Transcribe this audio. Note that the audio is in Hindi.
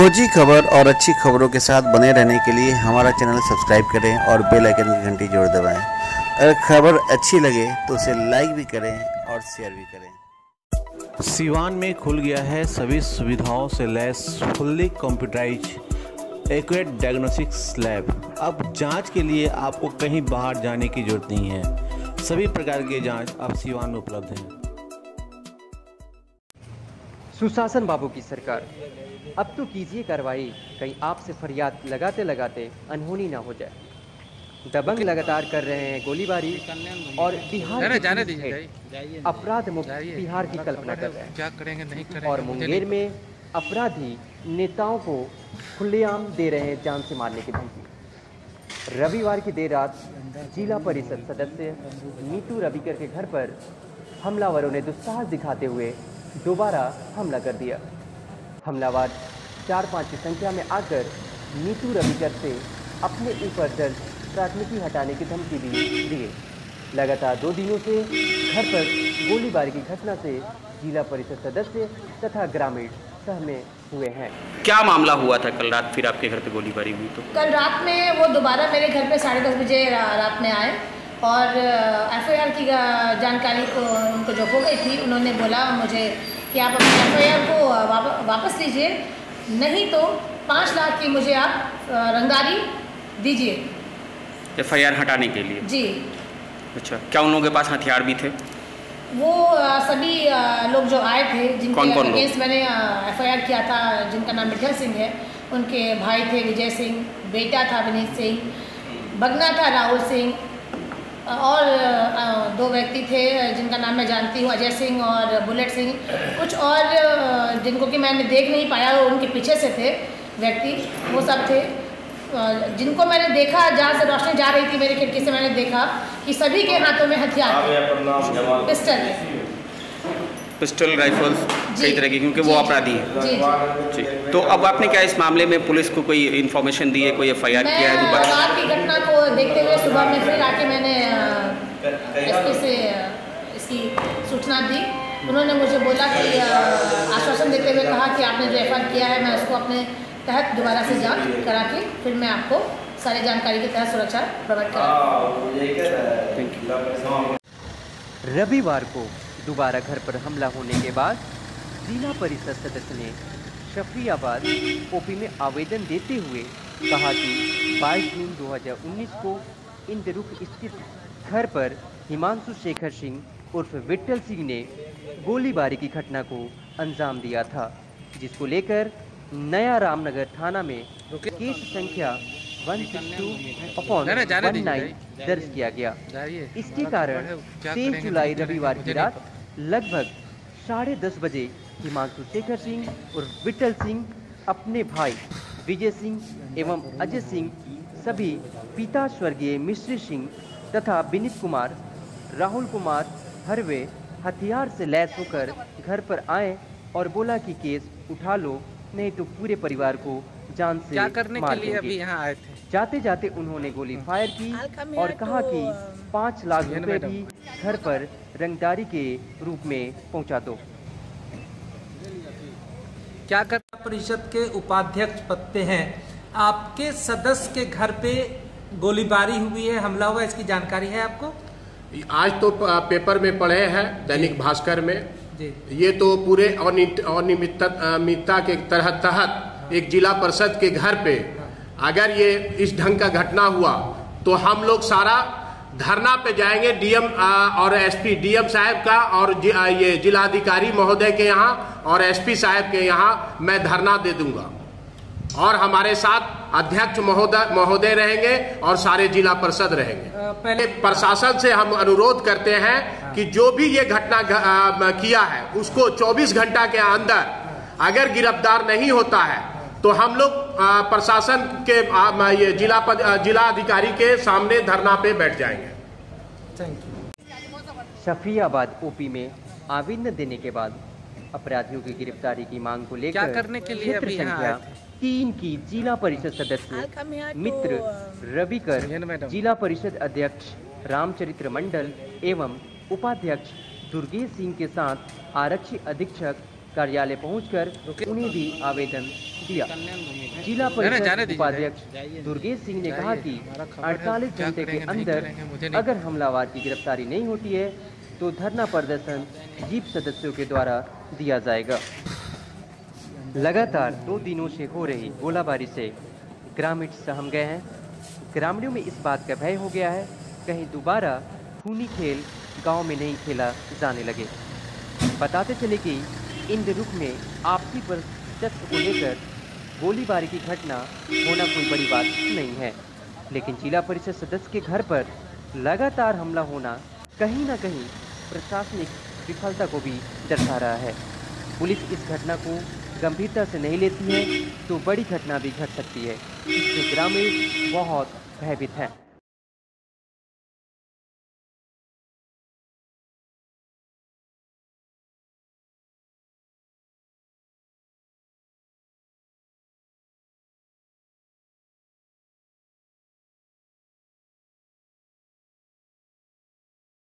खोजी खबर और अच्छी खबरों के साथ बने रहने के लिए हमारा चैनल सब्सक्राइब करें और बेल आइकन की घंटी जोड़ दबाएँ। अगर खबर अच्छी लगे तो उसे लाइक भी करें और शेयर भी करें। सिवान में खुल गया है सभी सुविधाओं से lace fully computerize accurate diagnostics lab अब जाँच के लिए आपको कहीं बाहर जाने की ज़रूरत नहीं है। सभी प्रकार के जाँच अब सिवान में उपलब्ध हैं। सुशासन बाबू की सरकार। अब तो कीजिए कार्रवाई कहीं आपसे फरियाद लगाते लगाते अनहोनी ना हो जाए। दबंग लगातार कर रहे हैं गोलीबारी और बिहार जाने- दीजिए, अपराध मुक्त बिहार की कल्पना कर रहे हैं। क्या करेंगे नहीं करेंगे और मुंगेर में अपराधी नेताओं को खुलेआम दे रहे हैं जान से मारने की धमकी। रविवार की देर रात जिला परिषद सदस्य नीतू रविकर के घर पर हमलावरों ने दुस्साहस दिखाते हुए दोबारा हमला कर दिया। हमलावर चार पाँच की संख्या में आकर नीतू रविकर से अपने ऊपर दर्ज प्राथमिकी हटाने की धमकी भी दिए। लगातार दो दिनों से घर पर गोलीबारी की घटना से जिला परिषद सदस्य तथा ग्रामीण सहमे हुए हैं। क्या मामला हुआ था? कल रात फिर आपके घर पे गोलीबारी हुई तो? कल रात में वो दोबारा मेरे घर पे साढ़े दस बजे रात में आए। और एफआईआर की जानकारी को उनको जो हो गई थी उन्होंने बोला मुझे कि आप अपने एफआईआर को वाप, वापस लीजिए। नहीं तो पाँच लाख की मुझे आप रंगदारी दीजिए। एफआईआर हटाने के लिए? जी। अच्छा क्या उन लोगों के पास हथियार भी थे? वो सभी लोग जो आए थे जिनके? अगेंस्ट मैंने एफआईआर किया था जिनका नाम विठल सिंह है उनके भाई थे विजय सिंह बेटा था विनीत सिंह बगना था राहुल सिंह और दो व्यक्ति थे जिनका नाम मैं जानती हूँ अजय सिंह और बुलेट सिंह। कुछ और जिनको कि मैंने देख नहीं पाया वो उनके पीछे से थे व्यक्ति वो सब थे। जिनको मैंने देखा जहाँ से रोशनी जा रही थी मेरी खिड़की से मैंने देखा कि सभी के हाथों में हथियार पिस्टल। पिस्टल राइफल्स जी। कई तरह की क्योंकि वो अपराधी है। जी जी। जी। तो अब आपने क्या इस मामले में पुलिस को कोई इन्फॉर्मेशन दी है कोई एफ़ मैं किया है की घटना को देखते हुए सुबह में फिर आके मैंने एसपी से इसकी सूचना दी। उन्होंने मुझे बोला कि आश्वासन देते हुए कहा कि आपने जो एफ़ किया है मैं उसको अपने तहत दोबारा से जाँच करा के फिर मैं आपको सारी जानकारी के तहत सुरक्षा प्रोवाइड करा। यू रविवार को दोबारा घर पर हमला होने के बाद जिला परिषद सदस्य ने शफियाबाद ओपी में आवेदन देते हुए कहा कि 22 जून 2019 को इंदरुख स्थित घर पर हिमांशु शेखर सिंह उर्फ़ विट्ठल सिंह ने गोलीबारी की घटना को अंजाम दिया था जिसको लेकर नया रामनगर थाना में केस संख्या वन अपॉन वन नाइन दर्ज किया गया। इसके कारण खबर तेईस जुलाई रविवार की रात लगभग साढ़े दस बजे हिमांशु शेखर सिंह और विठल सिंह अपने भाई विजय सिंह एवं अजय सिंह सभी पिता स्वर्गीय मिश्री सिंह तथा विनीत कुमार राहुल कुमार हरवे हथियार से लैस होकर घर पर आए और बोला कि केस उठा लो नहीं तो पूरे परिवार को जान से क्या करने के लिए अभी यहाँ आए थे? जाते जाते उन्होंने गोली फायर की और कहा कि पाँच लाख रुपए भी घर पर रंगदारी के रूप में पहुँचा दो। क्या कर परिषद के उपाध्यक्ष पद पे हैं। आपके सदस्य के घर पे गोलीबारी हुई है हमला हुआ इसकी जानकारी है आपको? आज तो पेपर में पढ़े हैं दैनिक भास्कर में। जी। ये तो पूरे अनियमितता के तहत तहत एक जिला परिषद के घर पे अगर ये इस ढंग का घटना हुआ तो हम लोग सारा धरना पे जाएँगे डीएम और एसपी डीएम साहब का और जि- आ, ये जिलाधिकारी महोदय के यहाँ और एसपी साहब के यहाँ मैं धरना दे दूँगा। और हमारे साथ अध्यक्ष महोदय महोदय रहेंगे और सारे जिला परिषद रहेंगे। पहले प्रशासन से हम अनुरोध करते हैं कि जो भी ये घटना किया है उसको 24 घंटा के अंदर अगर गिरफ़्तार नहीं होता है तो हम लोग प्रशासन के ये जिला पद- जिला अधिकारी के सामने धरना पे बैठ जाएँगे। शफियाबाद ओपी में आवेदन देने के बाद अपराधियों की गिरफ्तारी की मांग को लेकर क्या करने के लिए अभी संख्या तीन की जिला परिषद सदस्य मित्र रविकर सुनिए जिला परिषद अध्यक्ष रामचरित्र मंडल एवं उपाध्यक्ष दुर्गेश सिंह के साथ आरक्षी अधीक्षक कार्यालय पहुंचकर उन्हें भी आवेदन दिया। जिला परिषद उपाध्यक्ष दुर्गेश सिंह ने कहा कि हमारा 48 घंटे के अंदर अगर हमलावर की गिरफ्तारी नहीं होती है तो धरना प्रदर्शन जीप सदस्यों के द्वारा दिया जाएगा। लगातार दो दिनों से हो रही गोलाबारी से। ग्रामीण सहम गए हैं। ग्रामीणों में इस बात का भय हो गया है, कहीं दोबारा खूनी खेल गाँव में नहीं खेला जाने लगे। बताते चले कि इन रुख में आपसी पर वर्चस्व को लेकर गोलीबारी की घटना होना कोई बड़ी बात नहीं है। लेकिन जिला परिषद सदस्य के घर पर लगातार हमला होना कहीं ना कहीं प्रशासनिक विफलता को भी दर्शा रहा है। पुलिस इस घटना को गंभीरता से नहीं लेती है तो बड़ी घटना भी घट सकती है। इससे ग्रामीण बहुत भयभीत हैं।